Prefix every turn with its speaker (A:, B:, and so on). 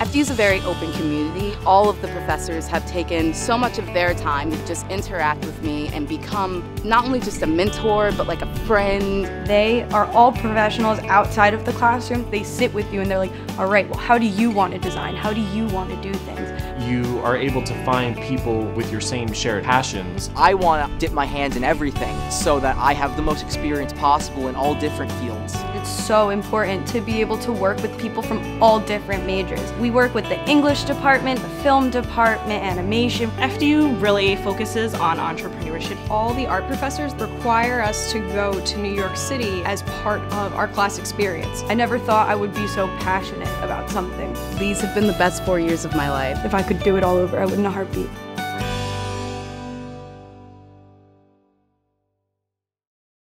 A: FDU is a very open community. All of the professors have taken so much of their time to just interact with me and become not only just a mentor, but like a friend.
B: They are all professionals outside of the classroom. They sit with you and they're like, all right, well, how do you want to design? How do you want to do things?
C: You are able to find people with your same shared passions.
D: I want to dip my hands in everything so that I have the most experience possible in all different fields.
B: It's so important to be able to work with people from all different majors. We work with the English department, the film department, animation.
E: FDU really focuses on entrepreneurship. All the art professors require us to go to New York City as part of our class experience.
B: I never thought I would be so passionate about something.
A: These have been the best four years of my life.
B: If I could do it all over, I would in a heartbeat.